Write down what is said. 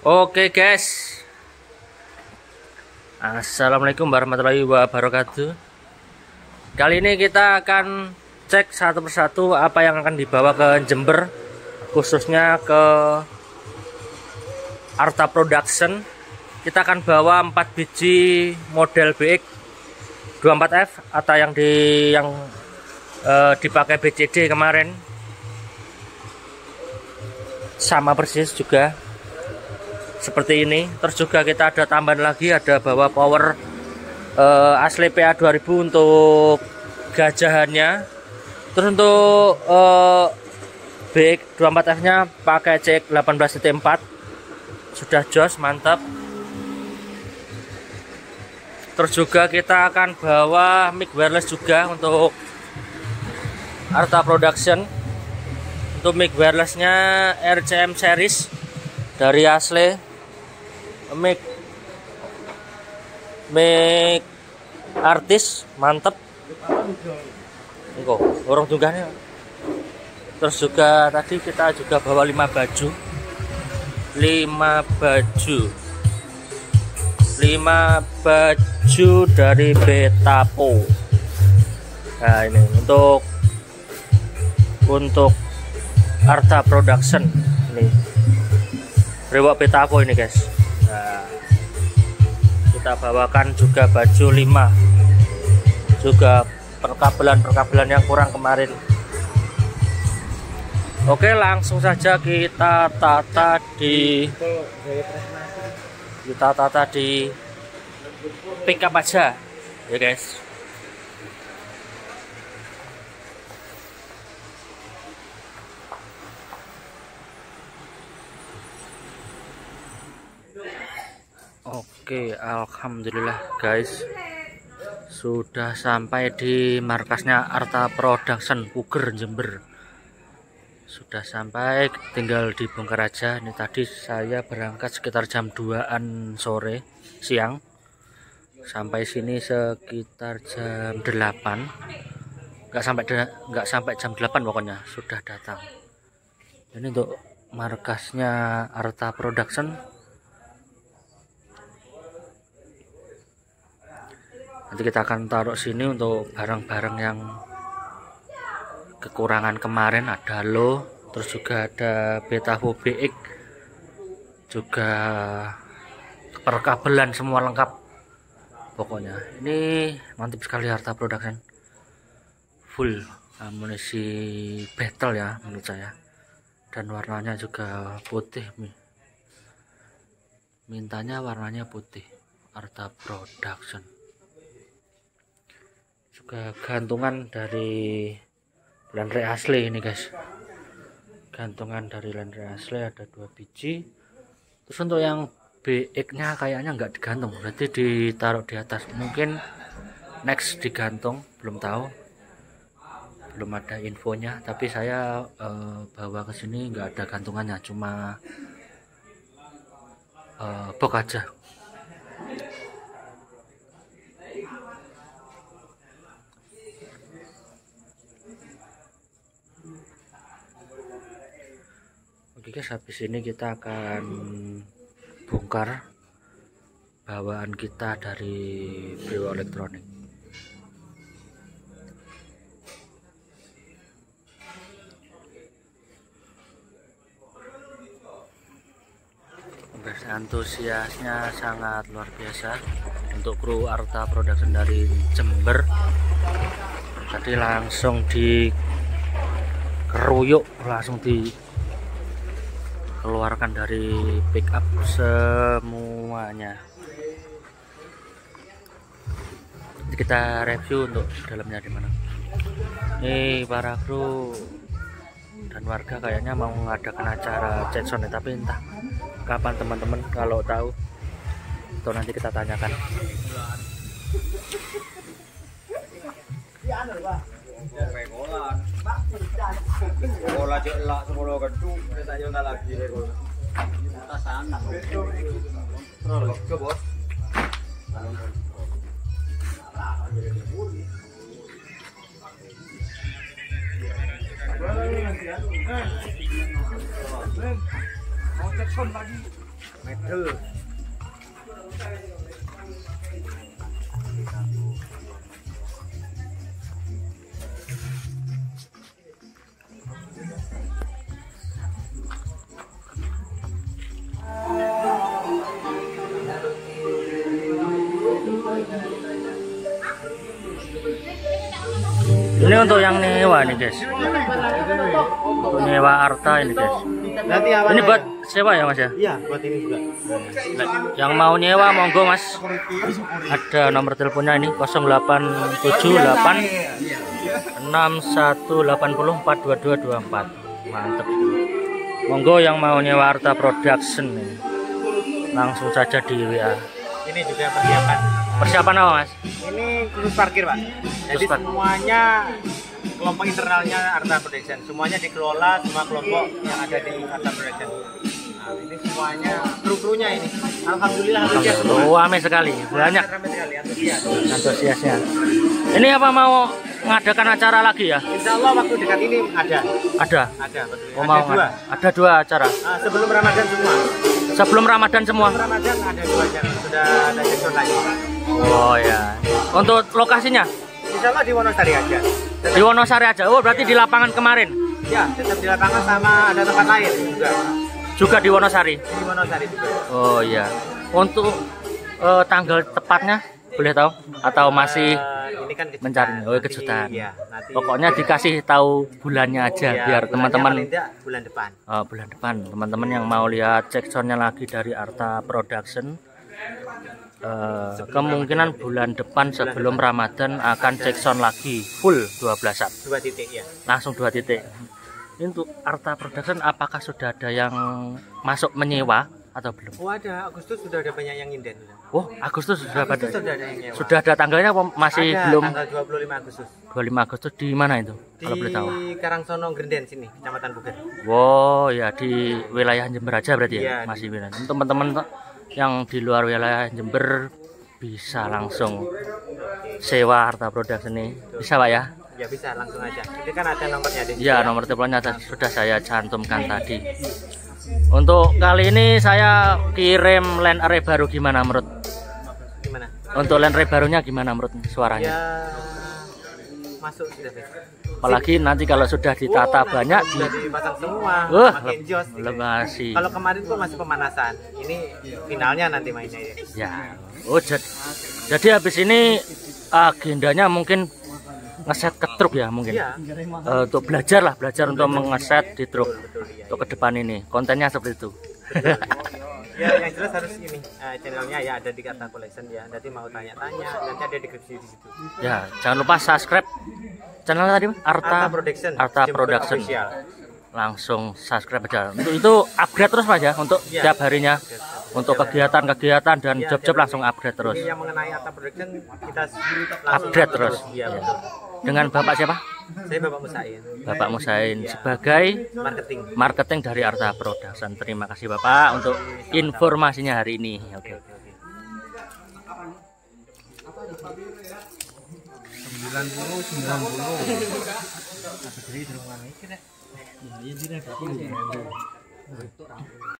Oke guys. Assalamualaikum warahmatullahi wabarakatuh. Kali ini kita akan cek satu persatu apa yang akan dibawa ke Jember Khususnya ke Arta Production. Kita akan bawa 4 biji model BX 24F Atau yang di yang uh, dipakai BCD kemarin. Sama persis juga seperti ini. Terus juga kita ada tambahan lagi ada bawa power uh, asli PA 2000 untuk gajahannya. Terus untuk uh, BX 24F nya pakai CX 18.4 sudah jos mantap. Terus juga kita akan bawa mic wireless juga untuk Arta Production. Untuk mic wirelessnya RCM series dari Asle mic mic artis mantep. Enggak orang tunggahnya terus juga tadi kita juga bawa lima baju. Lima baju. Lima baju dari Betapo. Nah ini untuk untuk Arta Production. Ini. Rewak Betapo ini guys nah, kita bawakan juga baju 5 juga perkabelan-perkabelan yang kurang kemarin. Oke langsung saja kita tata di kita tata di pick up aja ya guys Oke, alhamdulillah guys. Sudah sampai di markasnya Arta Production Puger Jember. Sudah sampai, tinggal dibongkar aja. Ini tadi saya berangkat sekitar jam 2-an sore, siang. Sampai sini sekitar jam 8. Enggak sampai enggak sampai jam 8 pokoknya sudah datang. Ini untuk markasnya Arta Production nanti kita akan taruh sini untuk barang-barang yang kekurangan kemarin. Ada lo terus juga ada beta BX juga perkabelan semua lengkap. Pokoknya ini mantap sekali harta production. Full amunisi battle ya menurut saya. Dan warnanya juga putih mintanya warnanya putih. Harta production juga gantungan dari landre asli ini guys. Gantungan dari landre asli ada dua biji. Terus untuk yang BX nya kayaknya nggak digantung. Berarti ditaruh di atas. Mungkin next digantung. Belum tahu. Belum ada infonya. Tapi saya e, bawa ke sini nggak ada gantungannya. Cuma e, box aja Oke guys habis ini kita akan bongkar bawaan kita dari Brio Elektronik guys antusiasnya sangat luar biasa untuk kru Arta Production dari Jember. Tadi langsung di keruyuk langsung di keluarkan dari pickup semuanya. Kita review untuk dalamnya di mana. Ini para kru dan warga kayaknya mau mengadakan acara Jetson tapi entah kapan teman-teman kalau tahu atau nanti kita tanyakan Bola jelak sepuluh gedung, kita nyonta lagi deh. Kita sana. Terus ke bos. Medel. Ini untuk yang nyewa nih guys. Untuk nyewa Arta ini guys. Ini buat sewa ya mas ya? Iya, buat ini juga. Yang mau nyewa monggo mas. Ada nomor teleponnya ini 0878 6180 42224. Mantep. Monggo yang mau nyewa Arta Production nih. Langsung saja di WA. Ini juga persiapan. Persiapan apa mas? Ini khusus parkir, Pak. Jadi Khusus par- semuanya kelompok internalnya Arta Production. Semuanya dikelola semua kelompok yang ada di Arta Production. Nah, ini semuanya kru-krunya ini. Alhamdulillah antusias semua. Oh, rame sekali. Banyak Ramai sekali antusias. antusiasnya. Ini apa mau mengadakan acara lagi ya? Insya Allah waktu dekat ini ada. Ada. Ada, betul. Oh, ada mau dua. ada dua acara. Ah, sebelum Ramadan semua. Sebelum Ramadan semua. Sebelum Ramadan ada dua acara. Sudah ada lagi. Oh ya. Untuk lokasinya Insya Allah di Wonosari aja. Tetap, di Wonosari aja. Oh, berarti di lapangan kemarin ya, tetap di lapangan sama ada tempat lain juga. juga di Wonosari. Di Wonosari juga. Oh iya. Untuk eh, tanggal tepatnya boleh tahu atau masih Eh, ini kan kejutan. mencari? Oh, Nanti- kejutan. Iya, nanti pokoknya dikasih tahu bulannya aja Iya, biar teman-teman bulan depan. Oh, bulan depan teman-teman yang mau lihat cek soundnya lagi dari Arta Production eh, kemungkinan bulan depan sebelum Ramadan akan cek sound lagi full 12an Dua titik ya. langsung dua titik untuk Arta Production apakah sudah ada yang masuk menyewa atau belum Oh ada, Agustus sudah ada banyak yang nyinden. Oh Agustus sudah Agustus sudah ada yang nyewa. sudah ada tanggalnya apa masih ada, belum tanggal 25 Agustus. 25 Agustus di mana itu Di kalau boleh tahu Karangsono Grenden sini, Kecamatan Buger. Wow ya di wilayah Jember aja berarti ya Iya. masih wilayah. Untuk Teman-teman yang di luar wilayah Jember bisa langsung sewa Harta Production ini. Bisa Pak ya? Ya bisa langsung aja. Itu kan ada nomornya di Ya nomor teleponnya sudah saya cantumkan tadi. Untuk kali ini saya kirim Land Array baru gimana menurut? Gimana? Untuk Land Array barunya gimana menurut suaranya? Ya masuk sudah. Apalagi nanti kalau sudah ditata Oh, banyak di semua. Wah, makin jos. gitu. Kalau kemarin tuh masih pemanasan. Ini finalnya nanti mainnya ya. Ya. Oh, jadi, jadi habis ini agendanya mungkin ngeset ke truk ya mungkin. Iya. Eh, untuk belajar lah, belajar untuk mengeset di truk Betul ya. untuk ke depan ini. Kontennya seperti itu. ya yang jelas harus ini eh, channelnya ya ada di kata collection ya nanti mau tanya-tanya nanti ada deskripsi di situ ya, jangan lupa subscribe channel tadi Arta Arta Production Arta Production. Official. Langsung subscribe aja. Untuk itu upgrade terus Mas ya untuk Iya. setiap harinya. Untuk kegiatan-kegiatan dan Iya, job-job jadi- langsung upgrade terus. Yang mengenai Arta Production kita langsung Upgrade terus. Iya betul. Dengan Bapak siapa? Saya Bapak Musain, Bapak Musain Iya. sebagai marketing. marketing dari Arta Production. Terima kasih Bapak untuk informasinya hari ini. Oke. Oke, oke. 90 90